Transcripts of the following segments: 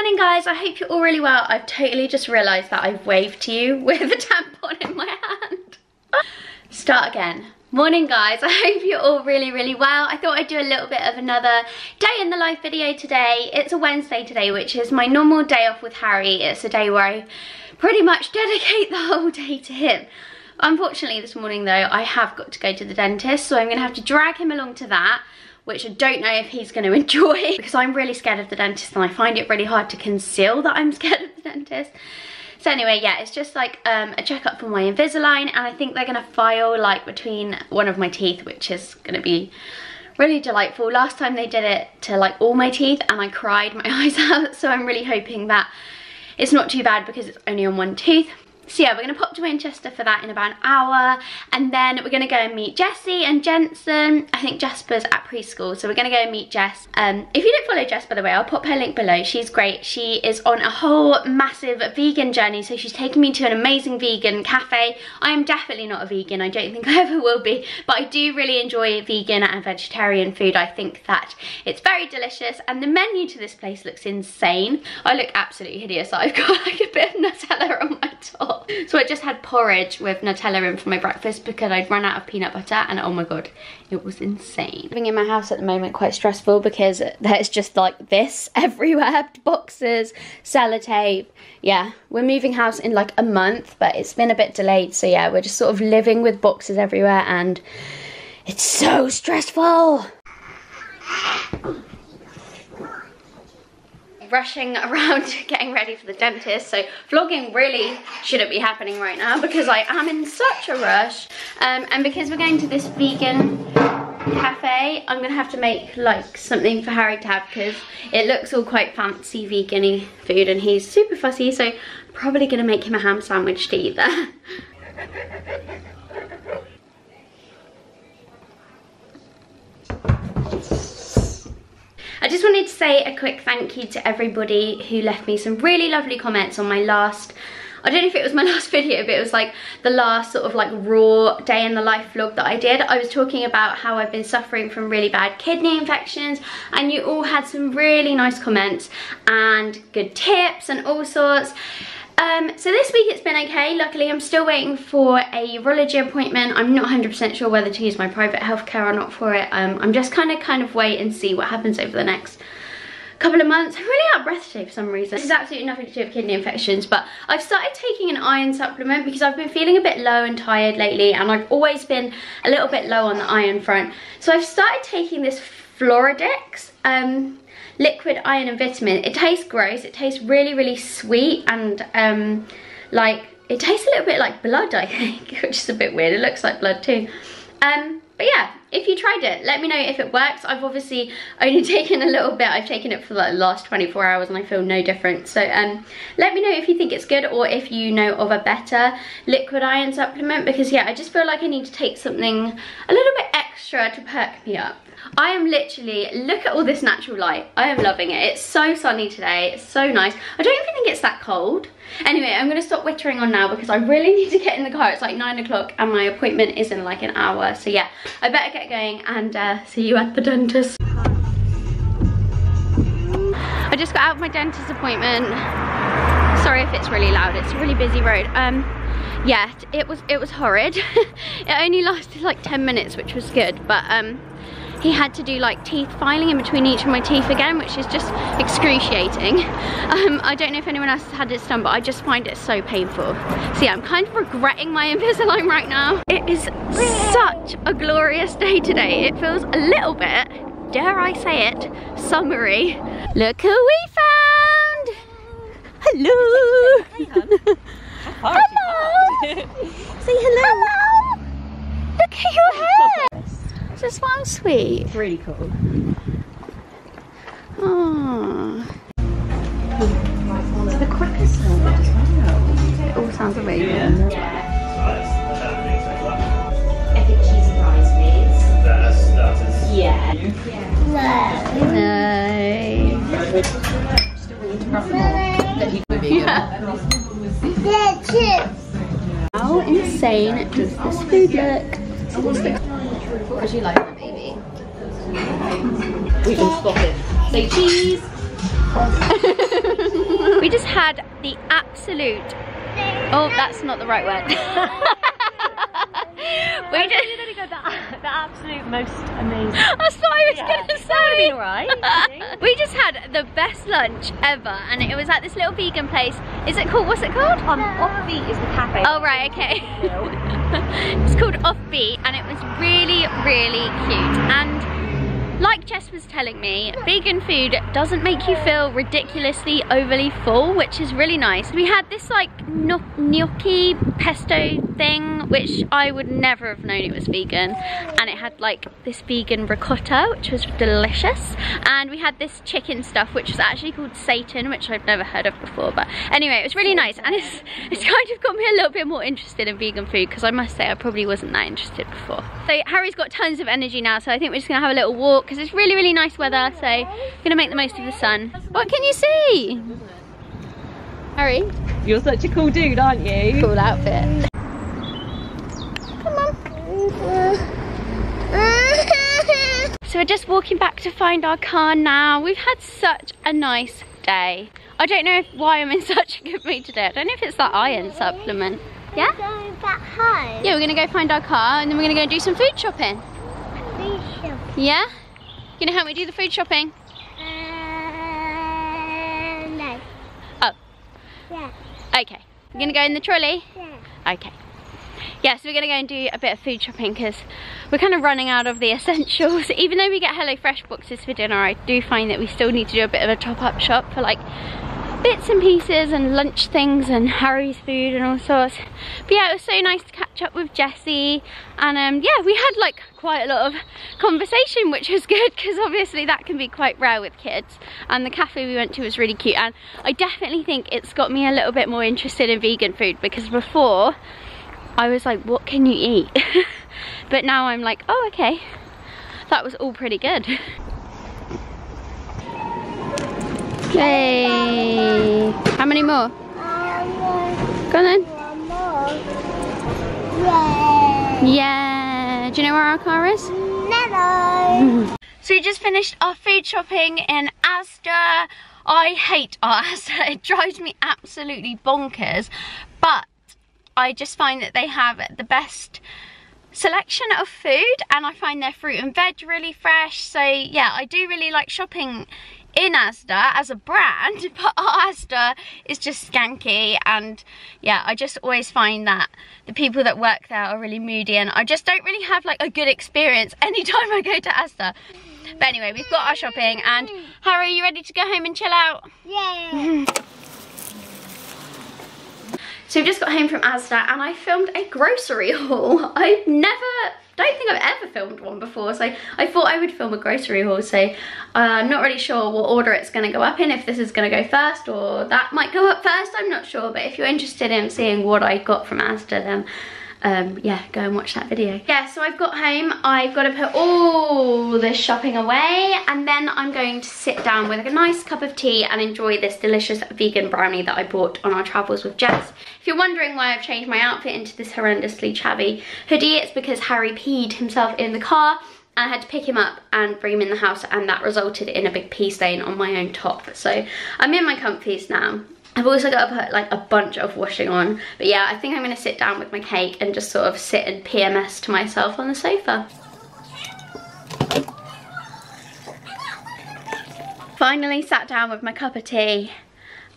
Morning guys, I hope you're all really well. I've totally just realised that I've waved to you with a tampon in my hand. Start again. Morning guys, I hope you're all really, really well. I thought I'd do a little bit of another day in the life video today. It's a Wednesday today, which is my normal day off with Harry. It's a day where I pretty much dedicate the whole day to him. Unfortunately this morning though, I have got to go to the dentist, so I'm gonna have to drag him along to that which I don't know if he's going to enjoy because I'm really scared of the dentist and I find it really hard to conceal that I'm scared of the dentist. So anyway, yeah, it's just like um, a checkup for my Invisalign and I think they're going to file like between one of my teeth, which is going to be really delightful. Last time they did it to like all my teeth and I cried my eyes out. So I'm really hoping that it's not too bad because it's only on one tooth. So yeah, we're going to pop to Winchester for that in about an hour. And then we're going to go and meet Jessie and Jensen. I think Jasper's at preschool, so we're going to go and meet Jess. Um, if you don't follow Jess, by the way, I'll pop her link below. She's great. She is on a whole massive vegan journey. So she's taking me to an amazing vegan cafe. I am definitely not a vegan. I don't think I ever will be. But I do really enjoy vegan and vegetarian food. I think that it's very delicious. And the menu to this place looks insane. I look absolutely hideous. I've got like a bit of Nutella on my top. So I just had porridge with Nutella in for my breakfast because I'd run out of peanut butter and oh my god, it was insane. Living in my house at the moment quite stressful because there's just like this everywhere, boxes, sellotape. Yeah, we're moving house in like a month, but it's been a bit delayed. So yeah, we're just sort of living with boxes everywhere and it's so stressful rushing around getting ready for the dentist. So vlogging really shouldn't be happening right now because I am in such a rush. Um, and because we're going to this vegan cafe I'm gonna have to make like something for Harry to have because it looks all quite fancy vegan food and he's super fussy. So probably gonna make him a ham sandwich to eat there I just wanted to say a quick thank you to everybody who left me some really lovely comments on my last I don't know if it was my last video, but it was like the last sort of like raw day in the life vlog that I did. I was talking about how I've been suffering from really bad kidney infections and you all had some really nice comments and good tips and all sorts. Um, so this week it's been okay. Luckily, I'm still waiting for a urology appointment. I'm not 100% sure whether to use my private healthcare or not for it. Um, I'm just kind of kind of wait and see what happens over the next couple of months. I'm really out of breath today for some reason. This is absolutely nothing to do with kidney infections, but I've started taking an iron supplement because I've been feeling a bit low and tired lately, and I've always been a little bit low on the iron front. So I've started taking this Floradix. Um, liquid iron and vitamin. It tastes gross. It tastes really, really sweet and um, like, it tastes a little bit like blood, I think, which is a bit weird. It looks like blood too. Um, but yeah, if you tried it, let me know if it works. I've obviously only taken a little bit. I've taken it for the last 24 hours and I feel no different. So um, let me know if you think it's good or if you know of a better liquid iron supplement because yeah, I just feel like I need to take something a little bit extra to perk me up. I am literally, look at all this natural light. I am loving it. It's so sunny today. It's so nice. I don't even think it's that cold. Anyway, I'm going to stop wittering on now because I really need to get in the car. It's like 9 o'clock and my appointment is in like an hour. So yeah, I better get going and uh, see you at the dentist. I just got out of my dentist appointment. Sorry if it's really loud. It's a really busy road. Um, yeah, it was it was horrid. it only lasted like 10 minutes, which was good. But um, he had to do like teeth filing in between each of my teeth again, which is just excruciating. Um, I don't know if anyone else has had this done, but I just find it so painful. So yeah, I'm kind of regretting my Invisalign right now. It is such a glorious day today. It feels a little bit, dare I say it, summery. Look who we found! Hello! hello! Say hello! Hello! Look at your hair! This one sweet. It's really cool. Oh. the quickest one as well. It all sounds amazing. Yeah. Epic cheesy fries, please. That's, that's Yeah. No. Still willing to rough them all. That he could be How insane does this food look? Would you like that, baby? We can spot it. Say cheese. we just had the absolute, oh, that's not the right word. we just, thought you were gonna go the, the absolute most amazing. that's what I was Yeah, gonna say. alright, we just had the best lunch ever and it was at this little vegan place. Is it called, what's it called? Um, Offbeat is the cafe. Oh right, okay. it's called Offbeat and it was really, really cute. And like Jess was telling me, vegan food doesn't make you feel ridiculously overly full, which is really nice. We had this like gnocchi pesto thing, which I would never have known it was vegan. And it had like this vegan ricotta, which was delicious. And we had this chicken stuff, which was actually called seitan, which I've never heard of before. But anyway, it was really nice. And it's, it's kind of got me a little bit more interested in vegan food, because I must say I probably wasn't that interested before. So Harry's got tons of energy now, so I think we're just gonna have a little walk, because it's really, really nice weather. So gonna make the most of the sun. What can you see? Harry, You're such a cool dude, aren't you? cool outfit. So we're just walking back to find our car now. We've had such a nice day. I don't know if, why I'm in such a good mood today. I don't know if it's that iron supplement. Yeah? Home. Yeah, we're gonna go find our car and then we're gonna go do some food shopping. Bishop. Yeah? You gonna help me do the food shopping? Uh, no. Oh, Yeah. okay. We're gonna go in the trolley? Yeah. Okay. Yeah, so we're gonna go and do a bit of food shopping because we're kind of running out of the essentials. Even though we get HelloFresh boxes for dinner, I do find that we still need to do a bit of a top-up shop for like bits and pieces and lunch things and Harry's food and all sorts. But yeah, it was so nice to catch up with Jessie and um, yeah, we had like quite a lot of conversation which was good because obviously that can be quite rare with kids and the cafe we went to was really cute and I definitely think it's got me a little bit more interested in vegan food because before I was like, what can you eat? but now I'm like, oh, okay. That was all pretty good. Yay! How many more? Go on then. One more. Yeah. Yeah. Do you know where our car is? No. So we just finished our food shopping in Asda. I hate our Asda. It drives me absolutely bonkers. But I just find that they have the best selection of food and I find their fruit and veg really fresh. So yeah, I do really like shopping in Asda as a brand, but our Asda is just skanky and yeah, I just always find that the people that work there are really moody and I just don't really have like a good experience anytime I go to Asda. But anyway, we've got our shopping and Harry, are you ready to go home and chill out? Yeah. So we just got home from Asda and I filmed a grocery haul. I've never, don't think I've ever filmed one before. So I thought I would film a grocery haul. So uh, I'm not really sure what order it's gonna go up in, if this is gonna go first or that might go up first, I'm not sure. But if you're interested in seeing what I got from Asda then um, yeah, go and watch that video. Yeah, so I've got home, I've got to put all this shopping away and then I'm going to sit down with a nice cup of tea and enjoy this delicious vegan brownie that I bought on our travels with Jess. If you're wondering why I've changed my outfit into this horrendously chabby hoodie, it's because Harry peed himself in the car and I had to pick him up and bring him in the house and that resulted in a big pee stain on my own top. So I'm in my comfies now. I've also got to put like a bunch of washing on. But yeah, I think I'm going to sit down with my cake and just sort of sit and PMS to myself on the sofa. Finally sat down with my cup of tea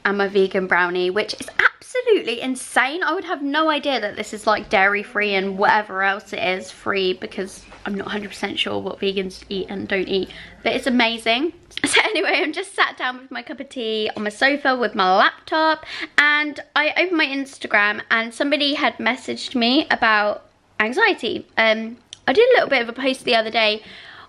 and my vegan brownie, which is absolutely insane. I would have no idea that this is like dairy free and whatever else it is free because I'm not 100% sure what vegans eat and don't eat, but it's amazing. So anyway, I'm just sat down with my cup of tea on my sofa with my laptop and I opened my Instagram and somebody had messaged me about anxiety. Um, I did a little bit of a post the other day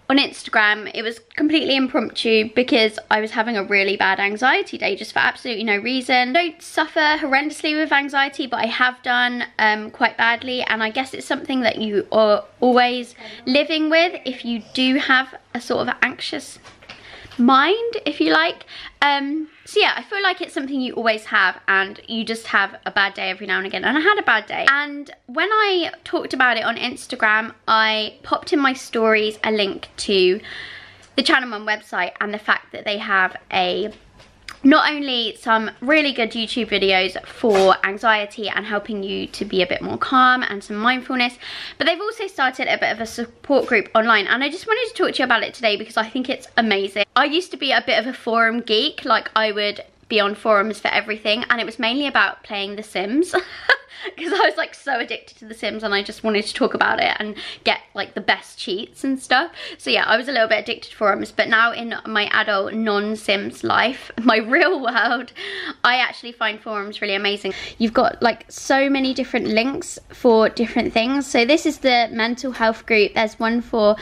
on Instagram. It was completely impromptu because I was having a really bad anxiety day just for absolutely no reason. I don't suffer horrendously with anxiety, but I have done um, quite badly. And I guess it's something that you are always living with if you do have a sort of anxious mind, if you like. Um, so yeah, I feel like it's something you always have and you just have a bad day every now and again. And I had a bad day. And when I talked about it on Instagram, I popped in my stories a link to the Channel Mum website and the fact that they have a not only some really good YouTube videos for anxiety and helping you to be a bit more calm and some mindfulness, but they've also started a bit of a support group online and I just wanted to talk to you about it today because I think it's amazing. I used to be a bit of a forum geek, like I would be on forums for everything and it was mainly about playing The Sims because I was like so addicted to The Sims and I just wanted to talk about it and get like the best cheats and stuff. So yeah, I was a little bit addicted to forums but now in my adult non-Sims life, my real world, I actually find forums really amazing. You've got like so many different links for different things. So this is the mental health group. There's one for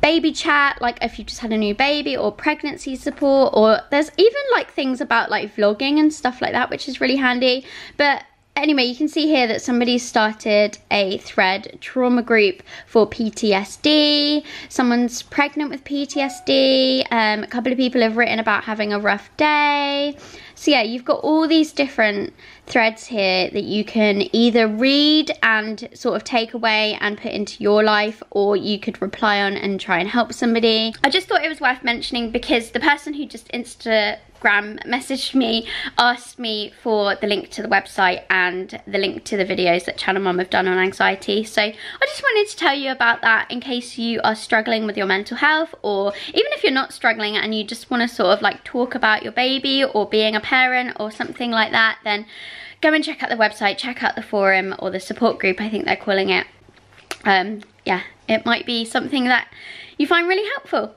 baby chat like if you just had a new baby or pregnancy support or there's even like things about like vlogging and stuff like that which is really handy but anyway you can see here that somebody started a thread trauma group for PTSD someone's pregnant with PTSD um, a couple of people have written about having a rough day. So yeah you've got all these different threads here that you can either read and sort of take away and put into your life or you could reply on and try and help somebody. I just thought it was worth mentioning because the person who just Insta Instagram messaged me asked me for the link to the website and the link to the videos that Channel Mum have done on anxiety. So I just wanted to tell you about that in case you are struggling with your mental health or even if you're not struggling and you just want to sort of like talk about your baby or being a parent or something like that, then go and check out the website, check out the forum or the support group, I think they're calling it. Um, yeah, it might be something that you find really helpful.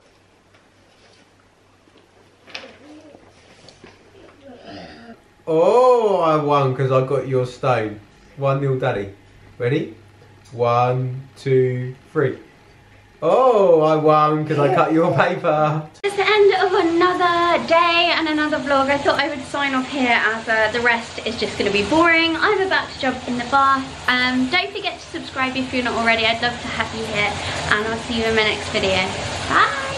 Oh, I won because I got your stone. One nil, daddy. Ready? One, two, three. Oh, I won because I cut your paper. It's the end of another day and another vlog. I thought I would sign off here as uh, the rest is just going to be boring. I'm about to jump in the bath. Um, don't forget to subscribe if you're not already. I'd love to have you here. And I'll see you in my next video. Bye!